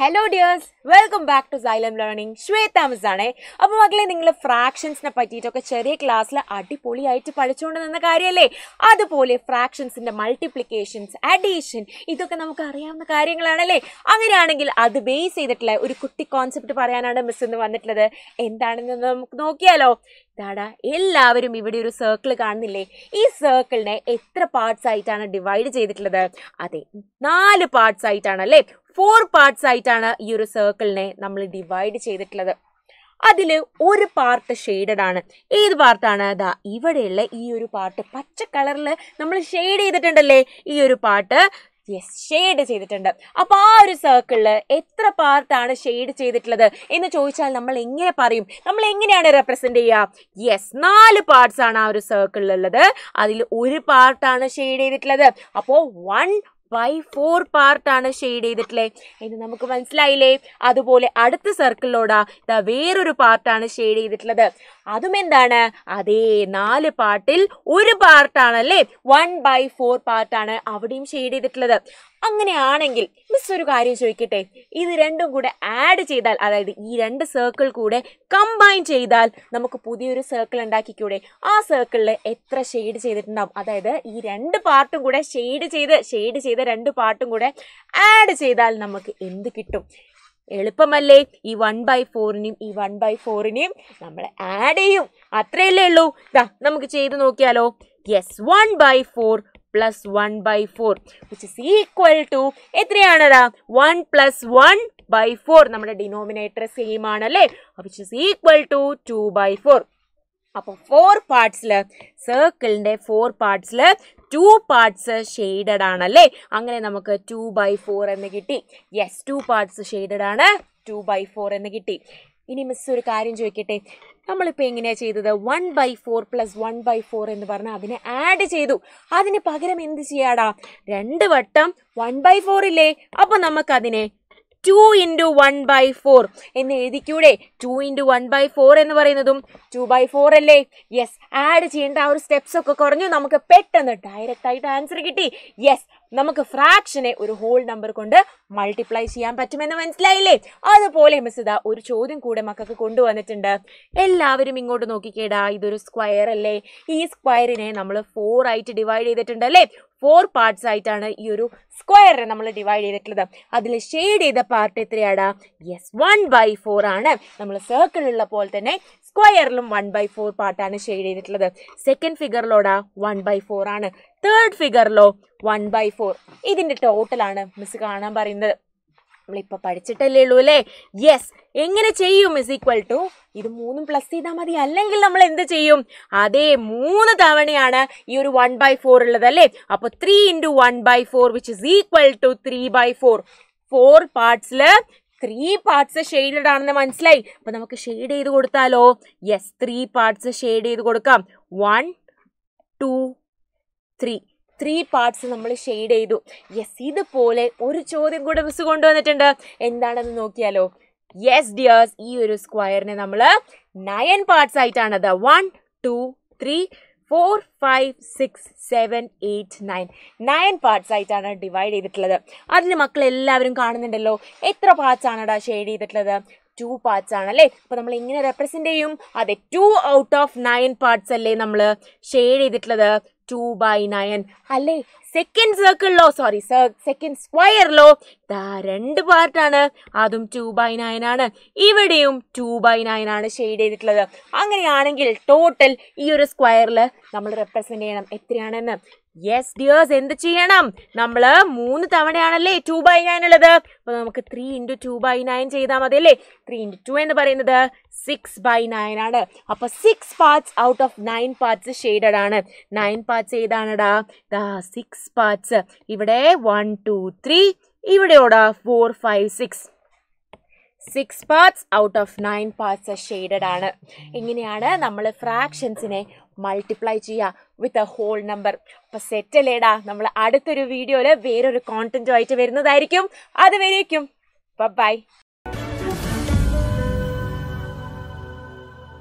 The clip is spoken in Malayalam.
Hello dears welcome back to Xylem Learning Shwetha miss ആണ് അപ്പോൾ മക്കളെ നിങ്ങൾ ഫ്രാക്ഷൻസിനെ പറ്റിയിട്ടൊക്കെ ചെറിയ ക്ലാസ്സിൽ അടിപൊളിയായിട്ട് പഠിച്ചുകൊണ്ട് നിന്ന കാര്യമല്ലേ അതുപോലെ ഫ്രാക്ഷൻസിന്റെ മൾട്ടിപ്ലിക്കേഷൻസ് അഡീഷൻ ഇതൊക്കെ നമുക്ക് അറിയാവുന്ന കാര്യങ്ങളാണല്ലേ? അങ്ങനെയാണെങ്കിൽ അത് ബേസ് ചെയ്തിട്ടുള്ള ഒരു കുട്ടി കോൺസെപ്റ്റ് പറയാനാണ് മിസ് ഇന്ന് വന്നിട്ടുള്ളത്. എന്താണെന്ന് നമുക്ക് നോക്കിയാലോ? ഇതാടാ എല്ലാവരും ഇവിടെ ഒരു സർക്കിൾ കാണുന്നില്ലേ? ഈ സർക്കിളിനെ എത്ര പാർട്സ് ആയിട്ടാണ് ഡിവൈഡ് ചെയ്തിട്ടുള്ളത്? അതെ നാല് പാർട്സ് ആയിട്ടാണ് അല്ലേ ഫോർ പാർട്സ് ആയിട്ടാണ് ഈ ഒരു സർക്കിളിനെ നമ്മൾ ഡിവൈഡ് ചെയ്തിട്ടുള്ളത്. അതിൽ ഒരു പാർട്ട് ഷെയ്ഡഡ് ആണ്. ഏത് പാർട്ടാണ് അതാ ഇവിടെയുള്ള ഈ ഒരു പാർട്ട് പച്ച കളറിൽ നമ്മൾ ഷെയ്ഡ് ചെയ്തിട്ടുണ്ടല്ലേ? ഈ ഒരു പാർട്ട് യെസ് ഷെയ്ഡ് ചെയ്തിട്ടുണ്ട്. അപ്പോൾ ആ ഒരു സർക്കിളിൽ എത്ര പാർട്ടാണ് ഷെയ്ഡ് ചെയ്തിട്ടുള്ളത്? എന്ന് ചോദിച്ചാൽ നമ്മൾ എങ്ങനെ പറയും? നമ്മൾ എങ്ങനെയാണ് റെപ്രസെന്റ് ചെയ്യുക യെസ് നാല് പാർട്സ് ആണ് ആ ഒരു സർക്കിളിൽ ഉള്ളത്. അതിൽ ഒരു പാർട്ടാണ് ഷെയ്ഡ് ചെയ്തിട്ടുള്ളത്. അപ്പോൾ വൺ ബൈ ഫോർ പാർട്ടാണ് ഷെയ്ഡ് ചെയ്തിട്ടുള്ളത് ഇത് നമുക്ക് മനസ്സിലായില്ലേ? അതുപോലെ അടുത്ത സർക്കിളിലോടാ ഇതാ വേറൊരു പാർട്ടാണ് ഷെയ്ഡ് ചെയ്തിട്ടുള്ളത്. അതും എന്താണ്? അതേ നാല് പാർട്ടിൽ ഒരു പാർട്ടാണ് അല്ലേ വൺ ബൈ ഫോർ പാർട്ടാണ് അവിടെയും ഷെയ്ഡ് ചെയ്തിട്ടുള്ളത്. അങ്ങനെയാണെങ്കിൽ മിസ് ഒരു കാര്യം ചോദിക്കട്ടെ? ഇത് രണ്ടും കൂടെ ആഡ് ചെയ്താൽ അതായത് ഈ രണ്ട് സർക്കിൾ കൂടെ കമ്പൈൻ ചെയ്താൽ നമുക്ക് പുതിയൊരു സർക്കിൾ ഉണ്ടാക്കിക്കൂടെ? ആ സർക്കിളിൽ എത്ര ഷെയ്ഡ് ചെയ്തിട്ടുണ്ടാവും? അതായത് ഈ രണ്ട് പാർട്ടും കൂടെ ഷെയ്ഡ് ചെയ്ത് ഷെയ്ഡ് ചെയ്ത രണ്ട് പാർട്ടും കൂടെ ആഡ് ചെയ്താൽ നമുക്ക് എന്ത് കിട്ടും? എളുപ്പമല്ലേ? ഈ വൺ ബൈ ഫോറിനെയും ഈ വൺ ബൈ ഫോറിനെയും നമ്മൾ ആഡ് ചെയ്യും. അത്രയല്ലേ ഉള്ളൂ. ദാ നമുക്ക് ചെയ്ത് നോക്കിയാലോ? Yes one by four plus one by four which is equal to എത്രയാണടാ? One plus one by four നമ്മുടെ ഡിനോമിനേറ്റർ സെയിം ആണല്ലേ? Which is equal to two by four അപ്പോൾ ഫോർ പാർട്സിൽ സർക്കിളിന്റെ ഫോർ പാർട്സിൽ ടു പാർട്സ് ഷെയ്ഡഡ് ആണല്ലേ? അങ്ങനെ നമുക്ക് ടു ബൈ ഫോർ എന്ന് കിട്ടി. യെസ് ടു പാർട്സ് ഷെയ്ഡഡ് ആണ്. ടു ബൈ ഫോർ എന്ന് കിട്ടി. ഇനി മിസ് ഒരു കാര്യം ചോദിക്കട്ടെ? നമ്മളിപ്പോൾ എങ്ങനെയാണ് ചെയ്തത്? One by four plus one by four എന്ന് പറഞ്ഞാൽ അതിനെ ആഡ് ചെയ്തു. അതിന് പകരം എന്ത് ചെയ്യാടാ? രണ്ട് വട്ടം വൺ ബൈ ഫോർ ഇല്ലേ? അപ്പോൾ നമുക്കതിനെ two into one by four എന്ന് എഴുതിക്കൂടെ? Two into one by four എന്ന് പറയുന്നതും ടു ബൈ ഫോർ അല്ലേ? യെസ് ആഡ് ചെയ്യേണ്ട ആ ഒരു സ്റ്റെപ്സ് ഒക്കെ കുറഞ്ഞു. നമുക്ക് പെട്ടെന്ന് ഡയറക്റ്റ് ആയിട്ട് ആൻസർ കിട്ടി. യെസ് നമുക്ക് ഫ്രാക്ഷനെ ഒരു ഹോൾ നമ്പർ കൊണ്ട് മൾട്ടിപ്ലൈ ചെയ്യാൻ പറ്റുമെന്ന് മനസ്സിലായില്ലേ? അതുപോലെ മിസ് ഇതാ ഒരു ചോദ്യം കൂടെ മക്കൾക്ക് കൊണ്ടുവന്നിട്ടുണ്ട്. എല്ലാവരും ഇങ്ങോട്ട് നോക്കിക്കേടാ ഇതൊരു സ്ക്വയർ അല്ലേ? ഈ സ്ക്വയറിനെ നമ്മൾ ഫോർ ആയിട്ട് ഡിവൈഡ് ചെയ്തിട്ടുണ്ട് അല്ലേ? ഫോർ പാർട്സ് ആയിട്ടാണ് ഈ ഒരു സ്ക്വയറിനെ നമ്മൾ ഡിവൈഡ് ചെയ്തിട്ടുള്ളത്. അതിൽ ഷെയ്ഡ് ചെയ്ത പാർട്ട് എത്രയാണ് യെസ് വൺ ബൈ ഫോർ ആണ്. നമ്മൾ സർക്കിളിലുള്ള പോലെ തന്നെ സ്ക്വയറിലും വൺ ബൈ ഫോർ പാർട്ടാണ് ഷെയ്ഡ് ചെയ്തിട്ടുള്ളത്. സെക്കൻഡ് ഫിഗറിലോടാ വൺ ബൈ ഫോർ ആണ്. തേർഡ് ഫിഗറിലോ വൺ ബൈ ഫോർ ഇതിന്റെ ടോട്ടലാണ് മിസ് കാണാൻ പറയുന്നത്. നമ്മളിപ്പോൾ പഠിച്ചിട്ടല്ലേ ഉള്ളൂ അല്ലേ യെസ് എങ്ങനെ ചെയ്യും ഇസ് ഈക്വൽ ടു ഇത് മൂന്നും പ്ലസ് ചെയ്താൽ മതി. അല്ലെങ്കിൽ നമ്മൾ എന്ത് ചെയ്യും? അതേ മൂന്ന് തവണയാണ് ഈ ഒരു വൺ ബൈ ഫോർ ഉള്ളത് അല്ലേ? അപ്പോൾ three into one by four which is equal to three by four four പാർട്സിൽ three parts shaded ആണെന്ന് മനസ്സിലായി. അപ്പോൾ നമുക്ക് ഷെയ്ഡ് ചെയ്ത് കൊടുത്താലോ? യെസ് ത്രീ പാർട്സ് ഷെയ്ഡ് ചെയ്ത് കൊടുക്കാം. One two three three parts നമ്മൾ ഷെയ്ഡ് ചെയ്തു. യെസ് ഇതുപോലെ ഒരു ചോദ്യം കൂടെ മിസ് കൊണ്ടുവന്നിട്ടുണ്ട്. എന്താണെന്ന് നോക്കിയാലോ? യെസ് ഡിയേഴ്സ് ഈ ഒരു സ്ക്വയറിനെ നമ്മൾ നയൻ പാർട്സ് ആയിട്ടാണ്. അത് one two three four five six seven eight nine nine parts ആയിട്ടാണ് ഡിവൈഡ് ചെയ്തിട്ടുള്ളത്. അതിന് മക്കൾ എല്ലാവരും കാണുന്നുണ്ടല്ലോ. എത്ര പാർട്സ് ആണടാ ഷെയ്ഡ് ചെയ്തിട്ടുള്ളത്? ടു പാർട്സ് ആണ് അല്ലേ? അപ്പോൾ നമ്മൾ എങ്ങനെ റെപ്രസെന്റ് ചെയ്യും. അതെ two out of nine parts അല്ലേ നമ്മൾ ഷെയ്ഡ് ചെയ്തിട്ടുള്ളത്? ടു ബൈ നയൻ അല്ലേ? സെക്കൻഡ് സർക്കിളിലോ സോറി സെക്കൻഡ് സ്ക്വയറിലോ ദാ രണ്ട് പാർട്ടാണ് അതും ടു ബൈ നയൻ ആണ്. ഇവിടെയും ടു ബൈ നയൻ ആണ് ഷെയ്ഡ് ചെയ്തിട്ടുള്ളത്. അങ്ങനെയാണെങ്കിൽ ടോട്ടൽ ഈ ഒരു സ്ക്വയറിൽ നമ്മൾ റെപ്രസെന്റ് ചെയ്യണം. എത്രയാണെന്ന്? യെസ് ഡിയേഴ്സ് എന്ത് ചെയ്യണം? നമ്മൾ മൂന്ന് തവണയാണല്ലേ ടു ബൈ നയൻ ഉള്ളത്. അപ്പോൾ നമുക്ക് three into two by nine ചെയ്താൽ മതി അല്ലേ ത്രീ ഇന്റു ടു എന്ന് പറയുന്നത് സിക്സ് ബൈ നയൻ ആണ്. അപ്പോൾ six parts out of nine parts shaded ആണ്. നയൻ പാർട്സ് ഏതാണടാ? ദാ സിക്സ് പാർട്സ് ഇവിടെ one two three ഇവിടെയോടാ four five six six parts out of nine parts shaded ആണ്. ഇങ്ങനെയാണ് നമ്മൾ ഫ്രാക്ഷൻസിനെ മൾട്ടിപ്ലൈ ചെയ്യുക വിത്ത് എ ഹോൾ നമ്പർ അപ്പോൾ സെറ്റല്ലേടാ നമ്മൾ അടുത്തൊരു വീഡിയോയിൽ വേറൊരു കോണ്ടന്റുമായിട്ട് വരുന്നതായിരിക്കും. അതുവരേക്കും. ബൈ